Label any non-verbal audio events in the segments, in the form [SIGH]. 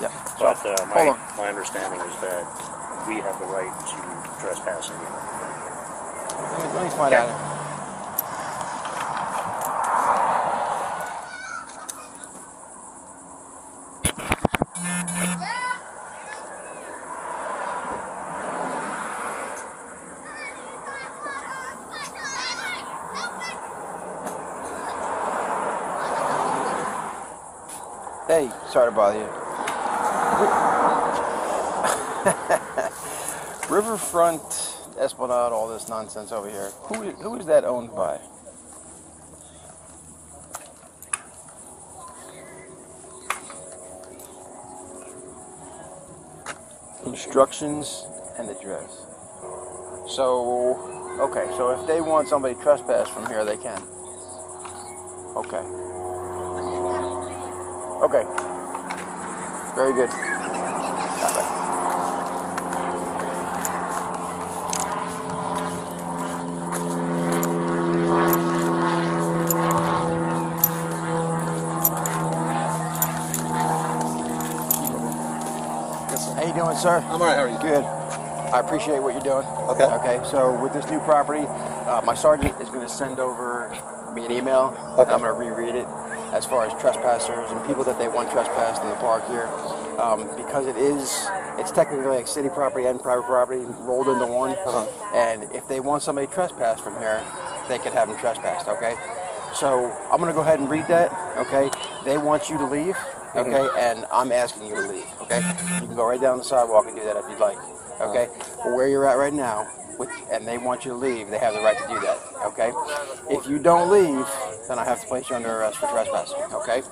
Yeah. But uh, hold my, on. my understanding is that we have the right to trespass in here. Let me, let me find out. Hey, sorry to bother you. [LAUGHS] Riverfront Esplanade, all this nonsense over here. Who, who is that owned by? Instructions and address. So, okay, so if they want somebody trespass from here, they can. Okay. Okay. Very good. How you doing, sir? I'm alright, how are you? Good. I appreciate what you're doing. Okay. Okay. So with this new property, uh, my sergeant is going to send over me an email. Okay. I'm going to reread it as far as trespassers and people that they want trespassed in the park here, um, because it is it's technically like city property and private property rolled into one. Uh-huh. And if they want somebody trespassed from here, they could have them trespassed. Okay. So I'm going to go ahead and read that. Okay. They want you to leave. Okay. And I'm asking you to leave. Okay. You can go right down the sidewalk and do that if you'd like. Okay. But where you're at right now, with, and they want you to leave, they have the right to do that. Okay. If you don't leave, then I have to place you under arrest for trespassing. Okay.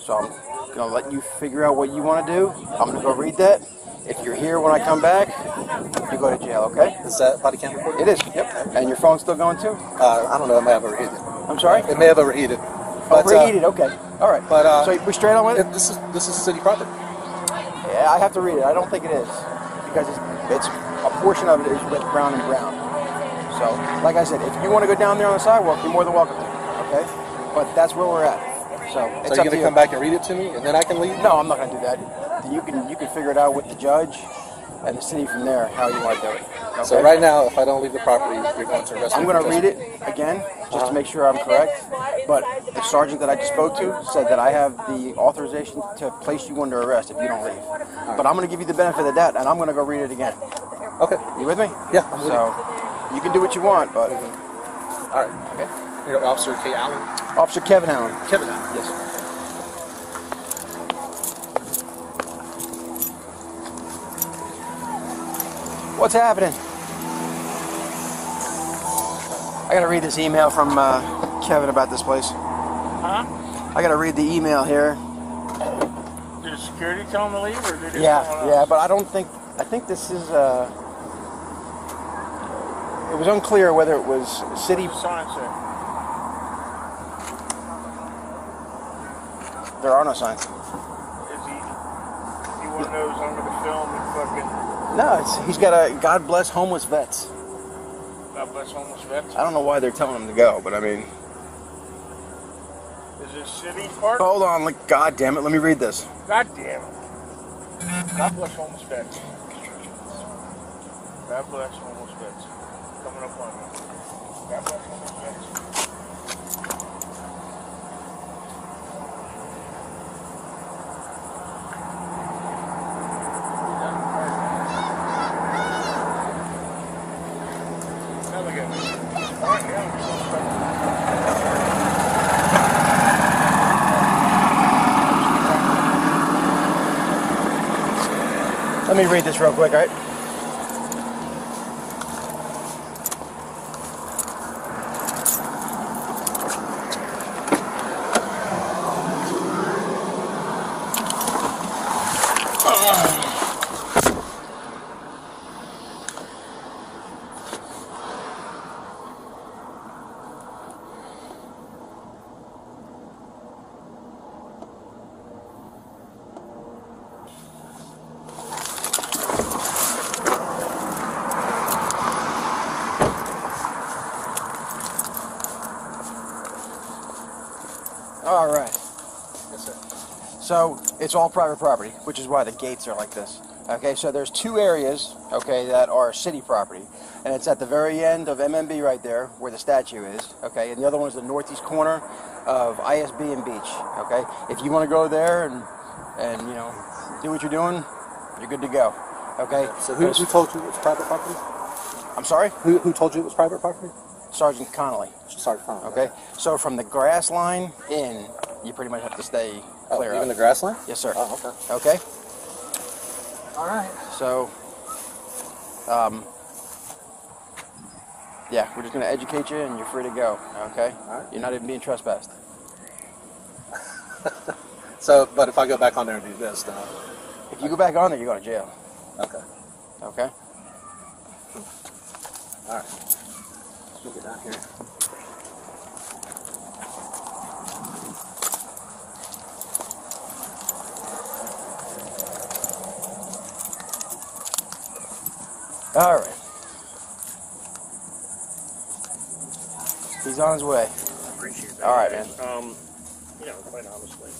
So I'm gonna let you figure out what you want to do. I'm gonna go read that. If you're here when I come back, you go to jail. Okay. Is that body cam recording? It is. Yep. And your phone's still going too? Uh, I don't know, it may have overheated. I'm sorry. It may have overheated. But, uh, Overheated. Okay. All right. but, uh, so we straight on with it. it- this is this is city property. Yeah, I have to read it. I don't think it is because it's, it's a portion of it is with Brown and Brown. So, like I said, if you want to go down there on the sidewalk, you're more than welcome to. Okay, but that's where we're at. So So you're gonna you. come back and read it to me, and then I can leave. No, I'm not going to do that. You can you can figure it out with the judge and the city from there how you want to do it. Okay? So right now, if I don't leave the property, you're going to arrest me. I'm going to read it again just to uh-huh. make sure I'm correct. But the sergeant that I just spoke to said that I have the authorization to place you under arrest if you don't leave. But I'm going to give you the benefit of that, and I'm going to go read it again. Okay. You with me? Yeah, I'm So you can do what you want, but All right. okay. You're Officer K. Allen. Officer Kevin Allen. Kevin Allen. Yes. What's happening? I gotta read this email from uh, Kevin about this place. Huh? I gotta read the email here. Did security tell him to leave, or did it Yeah, yeah, but I don't think. I think this is. Uh, it was unclear whether it was city. Sign said. There are no signs. Is he? He one of those under the film and fucking No, it's, he's got a God bless homeless vets. God bless homeless vets. I don't know why they're telling him to go, but I mean, Is this city park? hold on, like, God damn it, let me read this. God damn it. God bless homeless vets. God bless homeless vets. Coming up on me. God bless homeless vets. Now look at me. All right, yeah. Let me read this real quick, all right? All right. Yes, sir. So it's all private property, which is why the gates are like this. Okay, so there's two areas, okay, that are city property, and it's at the very end of MMB right there, where the statue is. Okay, and the other one is the northeast corner of ISB and Beach. Okay, if you want to go there and and you know do what you're doing, you're good to go. Okay. So who, who told you it was private property? I'm sorry, Who, who told you it was private property? Sergeant Connolly. Sorry, fine. Okay, so from the grass line in, you pretty much have to stay Oh, clear. even of. the grass line? yes, sir. Oh, okay. Okay. All right. So, um, yeah, we're just going to educate you and you're free to go. Okay? Alright. You're not even being trespassed. [LAUGHS] So, but if I go back on there and do this, then If you go back on there, you're going to jail. okay. Okay? All right. Me get down here. All right. He's on his way. Appreciate that. All right, man. Um, you know, quite honestly,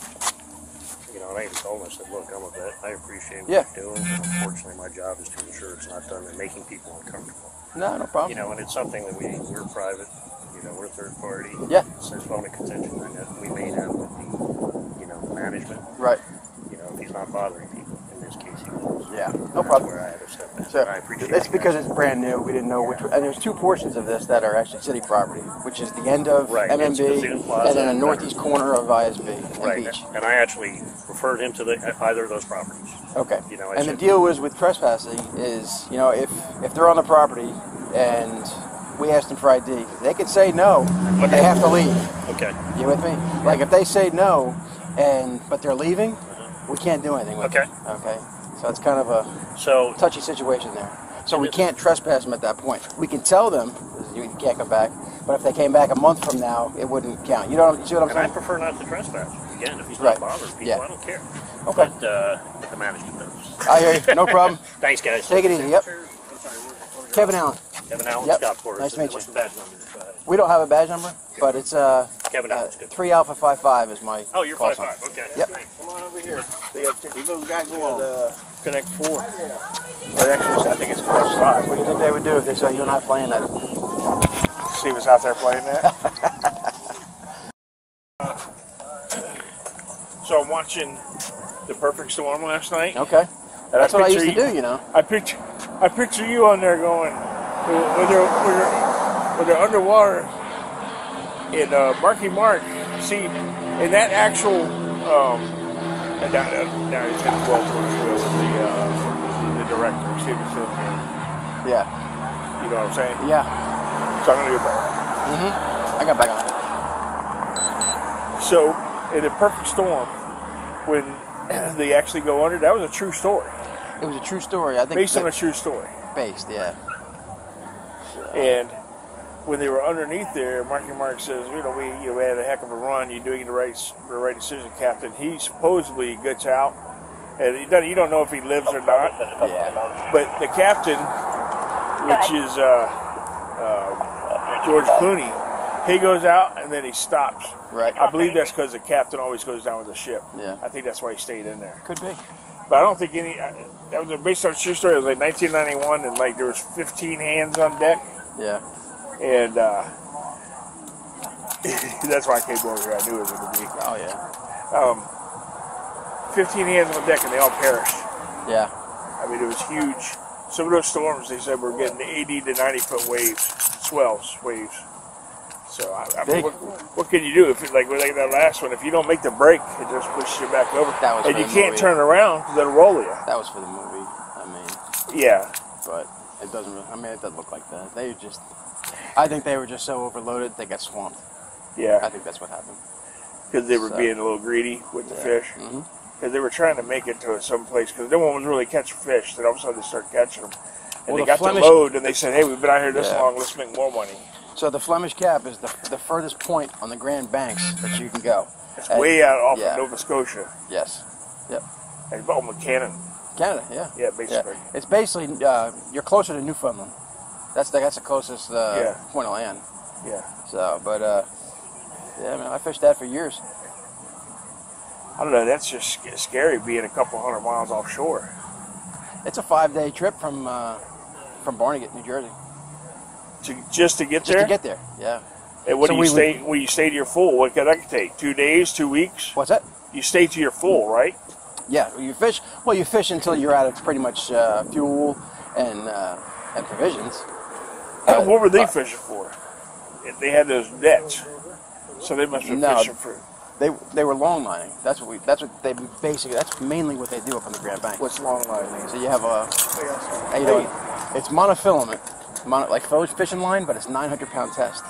you know, I even told him, I said, look, I'm a vet. I appreciate what Yeah. you're doing. Unfortunately, my job is to ensure it's not done and making people uncomfortable. No, no problem. You know, and it's something that we, we're private, you know, we're third party. Yeah. Since bone of contention I know we made out with the, you know, management, Right. you know, if he's not bothering people, in this case he was. Yeah. No problem. Where I had to step in. So I appreciate it's because guys. it's brand new. We didn't know which. And there's two portions of this that are actually city property, which is the end of Right, MMB Plaza and then the northeast corner of ISB and Right, Beach. and I actually referred him to the, either of those properties. Okay. You know, I and the deal is with trespassing is, you know, if if they're on the property and we ask them for ID, they could say no, but they have to leave. Okay. You with me? Like if they say no, and but they're leaving, we can't do anything with Okay. them. Okay. So it's kind of a So, touchy situation there. So we can't trespass them at that point. We can tell them you can't come back, but if they came back a month from now, it wouldn't count. You know, you see what I'm and I prefer not to trespass. Again, if he's Right. not bothering people, Yeah. I don't care. Okay. But, uh, but the management does. I hear you. No problem. [LAUGHS] Thanks, guys. Take it easy. Yep. Kevin Allen. Kevin Allen, Yep. Scott Forrest. Nice to meet What's you. the badge number? We don't have a badge number, but it's uh, Kevin uh three alpha five five is my. Oh, you're five sign. five. Okay. Yep. Come on over here. They have you those guys go on uh, Connect Four. Or actually, I think it's Connect Five. What do you think they would do if they saw you're not playing that? Steve was out there playing that. [LAUGHS] so I'm watching The Perfect Storm last night. Okay, that's what I used to do. You know. I picture, I picture you on there going, when they're, when they're, when they're underwater in uh, Marky Mark. See, in that actual, um, and now, now he's got 12 words with the, uh, the director, Steven Spielberg. Yeah. You know what I'm saying? Yeah. So I'm gonna go back. Mhm. I got back on. it. So, in the perfect storm, when [CLEARS THROAT] they actually go under, that was a true story, It was a true story. I think. based on a true story. based. Yeah. And when they were underneath there, Marky Mark says, "You know, we you know, we had a heck of a run. You're doing the right the right decision, Captain." He supposedly gets out, and he doesn't, you don't know if he lives or not. Yeah. But the captain, which is uh, uh, George Clooney, he goes out and then he stops. Right. I believe that's because the captain always goes down with the ship. Yeah. I think that's why he stayed in there. Could be. But I don't think any. uh, That was a based on a true story. It was like 1991, and like there was 15 hands on deck, Yeah. and uh, [LAUGHS] that's why I came over here. I knew it was going to be Oh yeah. um, 15 hands on deck, and they all perished. Yeah. I mean, it was huge. Some of those storms, they said, were getting 80 to 90 foot waves, swells, waves. So I, I mean, what, what can you do if, it- like, like that last one, if you don't make the break, it just pushes you back over, That was and you can't movie. turn around because it'll roll you. That was for the movie. I mean, Yeah, but it doesn't. Really, I mean, it doesn't look like that. They just. I think they were just so overloaded they got swamped. Yeah, I think that's what happened. because they were So- being a little greedy with the fish. hmm Because they were trying to make it to some place because no one was really catching fish. Then all of a sudden they started catching them. And Well, they the got Flemish- the load and they said, hey, we've been out here this Yeah. long, let's make more money. So the Flemish Cap is the, the furthest point on the Grand Banks that you can go. It's And- way out off yeah. of Nova Scotia. Yes. Yep. And almost Cannon. Canada. Yeah. Yeah, basically. It's basically uh, you're closer to Newfoundland. That's the that's the closest uh, Yeah. point of land. Yeah. So, but uh, yeah, man, I fished that for years. I don't know. That's just scary being a couple hundred miles offshore. It's a five-day trip from uh, from Barnegat, New Jersey, To, just to get just there. to get there. Yeah. and what so do you we stay? When you stay to your full, what could that take? Two days, two weeks? What's that? You stay to your full, right? Yeah, you fish. Well, you fish until you're out of pretty much uh, fuel and uh, and provisions. Uh, what were they uh, fishing for? They had those nets, so they must have been No. fishing for. They they were long lining. That's what we. That's what they basically. That's mainly what they do up on the Grand Bank. What's long line mean? So you have a. How you doing? It's monofilament, mono, like fish- fishing line, but it's 900 pound test.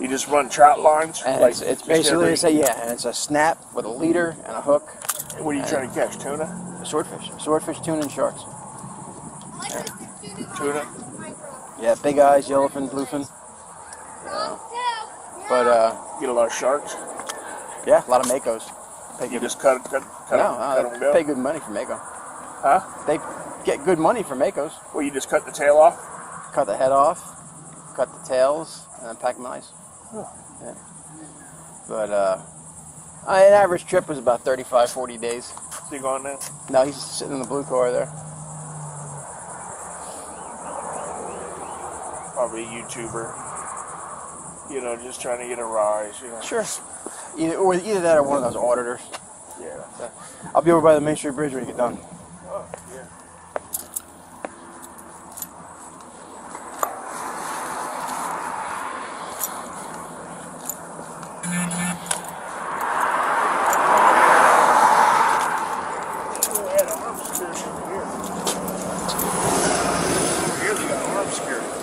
You just run trout lines. And like it's, it's basically every- a, yeah, and it's a snap with a leader and a hook, What are you trying to catch? Tuna? swordfish, swordfish, tuna, and sharks. Tuna? Yeah, big eyes, yellowfin, bluefin. Yeah. But uh, Get a lot of sharks. yeah, a lot of makos. Pay You good, just cut, cut, cut, no, them, cut them they pay good money for mako. Huh? They get good money for makos. Well, you just cut the tail off. Cut the head off, cut the tails, and then pack them ice. Yeah. But uh, an average trip was about 35, 40 days. So you going now? No, he's sitting in the blue car there. Probably a YouTuber. You know, just trying to get a rise. You know. Sure. Either, or either that or one of those auditors. Yeah. I'll be over by the Main Street Bridge when you get done.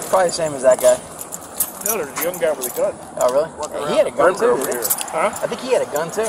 Probably the same as that guy. No, there's a young guy with a gun. Oh, really? Yeah, he had a gun too. over here. Huh? I think he had a gun too.